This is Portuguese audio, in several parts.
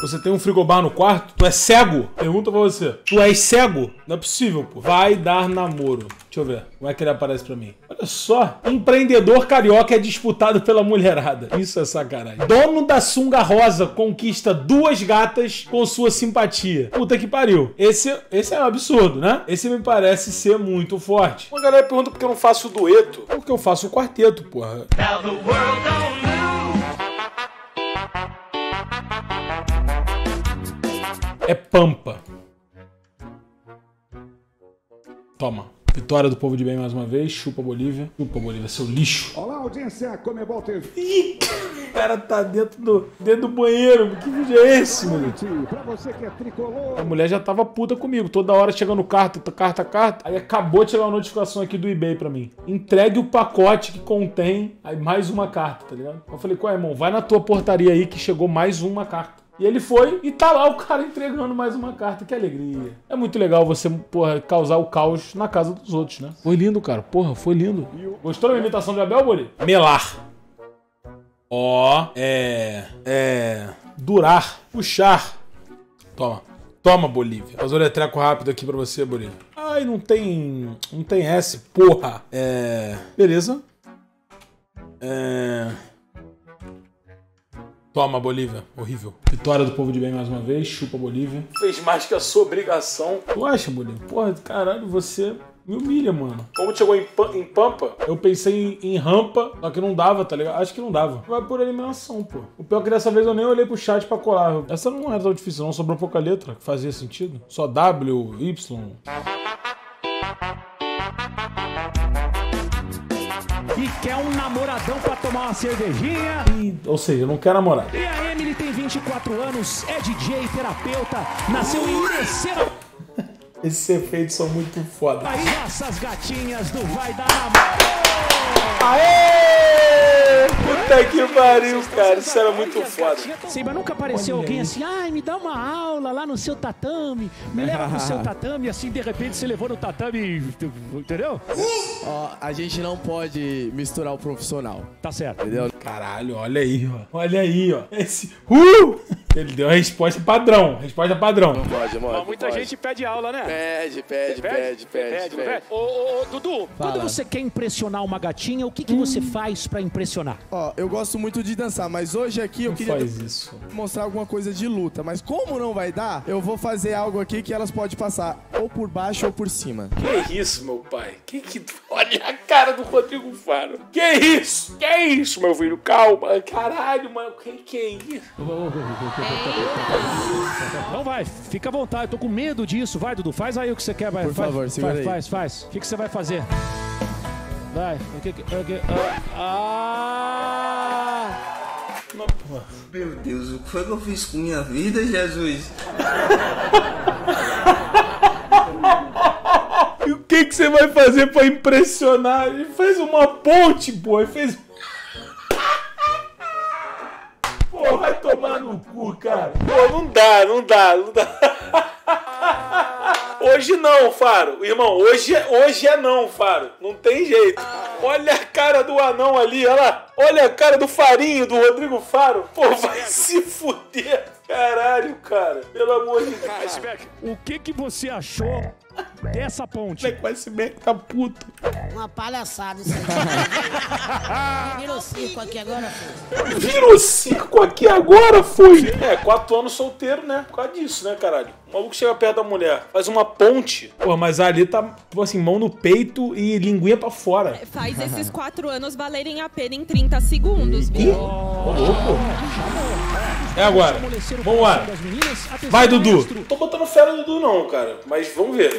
Você tem um frigobar no quarto? Tu é cego? Pergunta pra você. Tu és cego? Não é possível, pô. Vai dar namoro. Deixa eu ver. Como é que ele aparece pra mim? Olha só. Empreendedor carioca é disputado pela mulherada. Isso é sacanagem. Dono da sunga rosa conquista duas gatas com sua simpatia. Puta que pariu. Esse, esse é um absurdo, né? Esse me parece ser muito forte. Uma galera pergunta por que eu não faço dueto. Porque eu faço o quarteto, porra. Now the world don't É Pampa. Toma. Vitória do povo de bem mais uma vez. Chupa Bolívia. Chupa Bolívia, seu lixo. Olá, audiência Comebol TV. Ih, o cara tá dentro do, dentro do banheiro. Que vídeo é esse, moleque? Pra você que é tricolor. A mulher já tava puta comigo. Toda hora chegando carta, carta, carta. Aí acabou de chegar uma notificação aqui do eBay pra mim. Entregue o pacote que contém aí mais uma carta, tá ligado? Eu falei, qual é, irmão? Vai na tua portaria aí que chegou mais uma carta. E ele foi e tá lá o cara entregando mais uma carta. Que alegria. É muito legal você, porra, causar o caos na casa dos outros, né? Foi lindo, cara. Porra, foi lindo. Gostou da imitação de Abel, Boli? Melar. Ó, é. É. Durar. Puxar. Toma. Toma, Bolívia. Fazer o letreco rápido aqui pra você, Bolívia. Ai, não tem. Não tem S, porra. É. Beleza. É. Toma, Bolívia. Horrível. Vitória do povo de bem mais uma vez. Chupa, Bolívia. Fez mais que a sua obrigação. Tu acha, Bolívia? Porra, caralho, você me humilha, mano. Como chegou em, em Pampa, eu pensei em, em rampa, só que não dava, tá ligado? Acho que não dava. Vai por eliminação, pô. O pior é que dessa vez eu nem olhei pro chat pra colar. Essa não era tão difícil, não. Sobrou pouca letra, que fazia sentido. Só W, Y. quer um namoradão pra tomar uma cervejinha. Ih, Ou seja, não quero namorar. E a Emily tem 24 anos, é DJ, terapeuta, nasceu em Terceira. Esses efeitos são muito foda. Aí nossas gatinhas do Vai Dar Namoro. Aê! Puta que pariu, cara. Isso era muito foda. Sim, mas nunca apareceu Olha alguém aí. assim, ai, me dá uma aula lá no seu tatame, me leva pro seu tatame, assim, de repente você levou no tatame, entendeu? Ó, a gente não pode misturar o profissional, Tá certo. entendeu? Caralho, olha aí, ó. Olha aí, ó. Esse. Uh! Ele deu a resposta padrão. Resposta padrão. Pode, mano. Mas muita gente pede aula, né? Pede, pede, pede, pede, não pede. Ô, ô, ô, Dudu, Fala. quando você quer impressionar uma gatinha, o que, que você faz pra impressionar? Ó, eu gosto muito de dançar, mas hoje aqui eu Não queria faz isso. mostrar alguma coisa de luta. Mas como não vai dar, eu vou fazer algo aqui que elas podem passar ou por baixo ou por cima. Que isso, meu pai? Que que. Olha a cara do Rodrigo Faro. Que isso? Que isso, meu filho? Calma. Caralho, mano. Que que é isso? Não vai, fica à vontade, eu tô com medo disso. Vai, Dudu, faz aí o que você quer, vai. Por faz, favor, segura faz, aí. faz, faz. O que, que você vai fazer? Vai. Ah, ah. Meu Deus, o que foi que eu fiz com minha vida, Jesus? E o que que você vai fazer pra impressionar? Ele fez uma ponte, pô. Ele fez. Pô, vai tomar no cu, cara. Pô, não dá, não dá, não dá. Hoje não, Faro. Irmão, hoje, hoje é não, Faro. Não tem jeito. Olha a cara do anão ali, olha lá. Olha a cara do Farinho, do Rodrigo Faro. Pô, vai se fuder. Caralho, cara. Pelo amor de Deus. O que, que você achou dessa ponte? Como é que o iceberg tá puto? Uma palhaçada isso aí. Virou circo aqui agora, filho. Virou circo aqui agora, foi? É, quatro anos solteiro, né? Por causa disso, né, caralho? O maluco chega perto da mulher, faz uma ponte. Pô, mas ali tá, tipo assim, mão no peito e linguinha pra fora. Faz esses quatro anos valerem a pena em 30 segundos, viu? Ô, louco. É agora. Vamos lá. Vai, Dudu. Não tô botando fé no Dudu, não, cara. Mas vamos ver.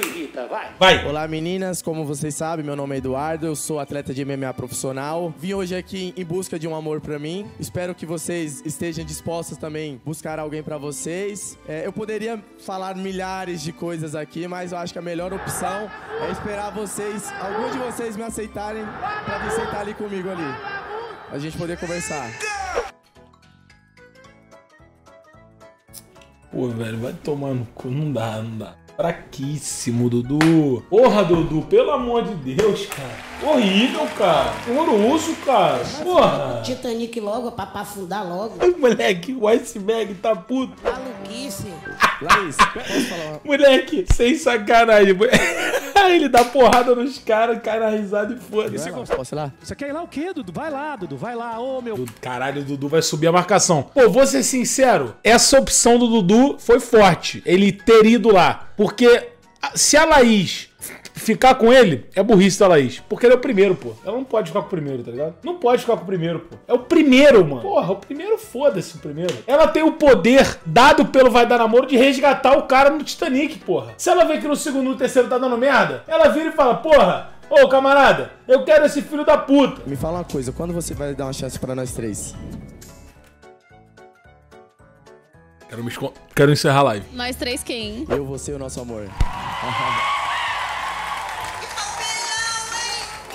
Vai. Vai. Olá meninas, como vocês sabem, meu nome é Eduardo, eu sou atleta de MMA profissional. Vim hoje aqui em busca de um amor pra mim. Espero que vocês estejam dispostas também a buscar alguém pra vocês. É, eu poderia falar milhares de coisas aqui, mas eu acho que a melhor opção é esperar vocês, alguns de vocês me aceitarem pra vir sentar ali comigo ali. A gente poder conversar. Pô, velho, vai tomar no cu. Não dá, não dá. Fraquíssimo, Dudu. Porra, Dudu, pelo amor de Deus, cara. Horrível, cara. Horroroso, cara. Porra. Titanic logo, pra, pra afundar logo. Moleque, o iceberg tá puto. Maluquice. Laís, posso falar. Moleque, sem sacanagem. Ele dá porrada nos caras, cai na risada e foda-se. Posso ir lá? Você quer ir lá o quê, Dudu? Vai lá, Dudu, vai lá. Ô, meu... Caralho, o Dudu vai subir a marcação. Pô, vou ser sincero, essa opção do Dudu foi forte. Ele ter ido lá. Porque se a Laís ficar com ele, é burrice da Laís. Porque ele é o primeiro, pô. Ela não pode ficar com o primeiro, tá ligado? Não pode ficar com o primeiro, pô. É o primeiro, mano. Porra, o primeiro, foda-se o primeiro. Ela tem o poder, dado pelo Vai Dar Namoro, de resgatar o cara no Titanic, porra. Se ela vê que no segundo e no terceiro tá dando merda, ela vira e fala, porra, ô camarada, eu quero esse filho da puta. Me fala uma coisa, quando você vai dar uma chance pra nós três? Quero, me escon- Quero encerrar a live. Nós três quem? Eu, você e o nosso amor.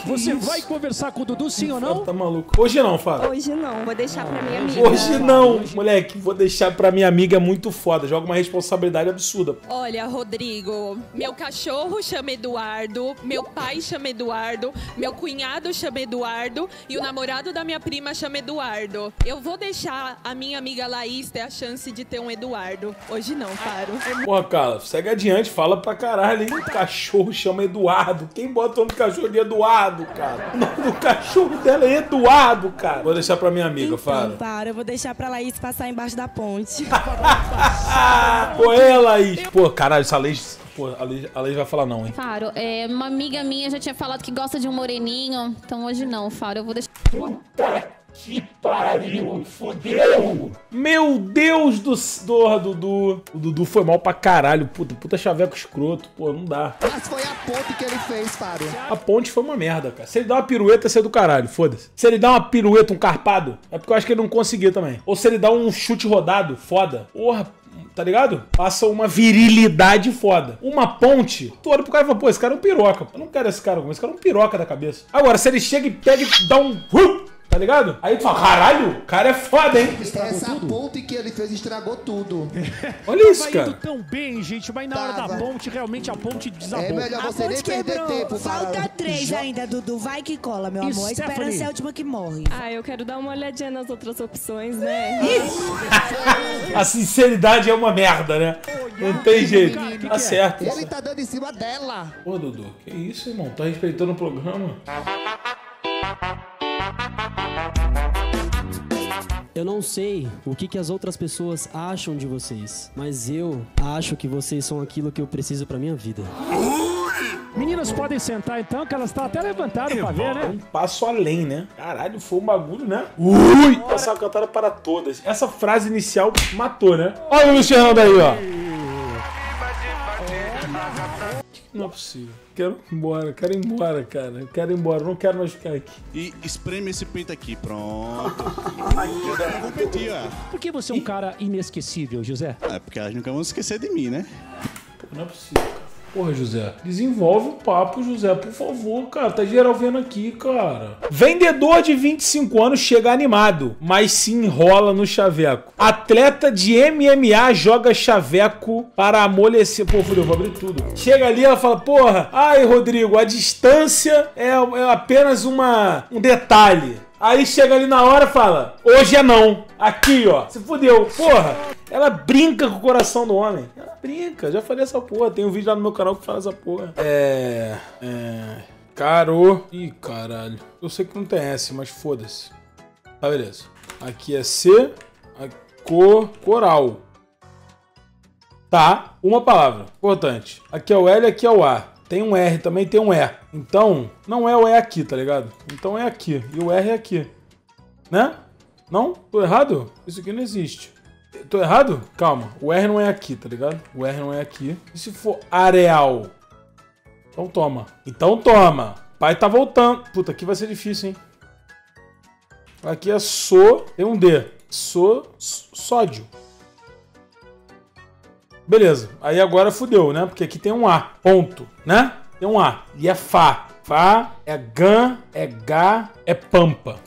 Você vai conversar com o Dudu, sim ou não? Tá maluco. Hoje não, Fábio. Hoje não, vou deixar pra minha amiga. Hoje não, moleque. Vou deixar pra minha amiga é muito foda. Joga uma responsabilidade absurda. Olha, Rodrigo, meu cachorro chama Eduardo, meu pai chama Eduardo, meu cunhado chama Eduardo e o namorado da minha prima chama Eduardo. Eu vou deixar a minha amiga Laís ter a chance de ter um Eduardo. Hoje não, paro. Porra, cara, segue adiante, fala pra caralho, hein? O cachorro chama Eduardo. Quem bota o nome do cachorro de Eduardo, cara? O nome do cachorro dela é Eduardo, cara. Vou deixar pra minha amiga, fala. Para, eu vou deixar pra Laís passar embaixo da ponte. Ah, pô, é, Laís. Pô, caralho, essa Laís. Pô, a Laís, a Laís vai falar não, hein? Faro, é, uma amiga minha já tinha falado que gosta de um moreninho, então hoje não, Faro, eu vou deixar. Que pariu, fodeu! Meu Deus do do Dudu. O Dudu foi mal pra caralho. Puta, puta chaveco escroto. Pô, não dá. Mas foi a ponte que ele fez, Fábio. A ponte foi uma merda, cara. Se ele dá uma pirueta, isso é do caralho, foda-se. Se ele dá uma pirueta, um carpado, é porque eu acho que ele não conseguiu também. Ou se ele dá um chute rodado, foda. Porra, tá ligado? Passa uma virilidade foda. Uma ponte, tu olha pro cara e fala, pô, esse cara é um piroca. Eu não quero esse cara, esse cara é um piroca da cabeça. Agora, se ele chega e pega e dá um... Tá ligado? Aí tu fala, caralho, o cara é foda, hein? Essa ponte que ele fez estragou tudo. Olha isso, Tava indo cara. tão bem, gente, mas na hora da Tava. ponte, realmente a ponte desabou. É melhor A você nem ponte perder quebrou. tempo. Falta três ainda, Dudu. Vai que cola, meu amor. A Stephanie? esperança é a última que morre. Ah, eu quero dar uma olhadinha nas outras opções, né? A sinceridade é uma merda, né? Não tem jeito. que Tá é? certo. Ele tá dando em cima dela. Pô, Dudu, que isso, irmão? Tá respeitando o programa? Eu não sei o que, que as outras pessoas acham de vocês, mas eu acho que vocês são aquilo que eu preciso pra minha vida. Meninas podem sentar então, que elas estão até levantadas pra ver, né? um passo além, né? Caralho, foi um bagulho, né? Ui! Passar a cantada para todas. Essa frase inicial matou, né? Olha o Luiz Fernando aí, ó. Não é possível. Quero ir embora, quero ir embora, cara. Quero ir embora, não quero mais ficar aqui. E espreme esse peito aqui, pronto. Eu competir, ó. Por que você é um cara inesquecível, José? É porque elas nunca vão esquecer de mim, né? Pô, não é possível, cara. Porra, José. Desenvolve o papo, José, por favor, cara. Tá geral vendo aqui, cara. Vendedor de 25 anos chega animado, mas se enrola no chaveco. Atleta de MMA joga chaveco para amolecer. Pô, fudeu, vou abrir tudo. Chega ali, ela fala, porra, ai, Rodrigo, a distância é, é apenas uma, um detalhe. Aí chega ali na hora e fala: Hoje é não. Aqui, ó. Se fudeu. Porra. Ela brinca com o coração do homem. Ela brinca. Já falei essa porra. Tem um vídeo lá no meu canal que fala essa porra. É. É. Caro. Ih, caralho. Eu sei que não tem S, mas foda-se. Tá, beleza. Aqui é C. Cor. Coral. Tá. Uma palavra. Importante. Aqui é o L, aqui é o A. Tem um R, também tem um E. Então, não é o E aqui, tá ligado? Então é aqui. E o R é aqui. Né? Não? Tô errado? Isso aqui não existe. Tô errado? Calma. O R não é aqui, tá ligado? O R não é aqui. E se for areal? Então toma. Então toma. Pai tá voltando. Puta, aqui vai ser difícil, hein? Aqui é so. Tem um D. So. Sódio. Beleza. Aí agora fudeu, né? Porque aqui tem um A. Ponto. Né? Tem um A. E é Fá. Fá é Gan, é Gá, é Pampa.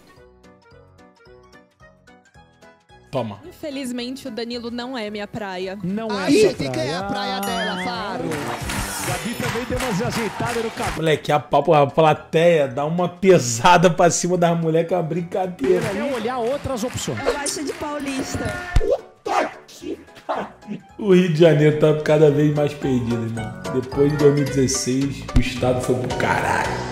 Toma. Infelizmente, o Danilo não é minha praia. Não é Aí, sua quem é a praia dela, Faro? Gabi também deu umas ajeitadas no cabelo. Moleque, a, papo, a plateia dá uma pesada pra cima das mulheres que é uma brincadeira. É olhar outras opções. Eu acho de paulista. O Rio de Janeiro tá cada vez mais perdido, irmão. Depois de 2016, o estado foi pro caralho.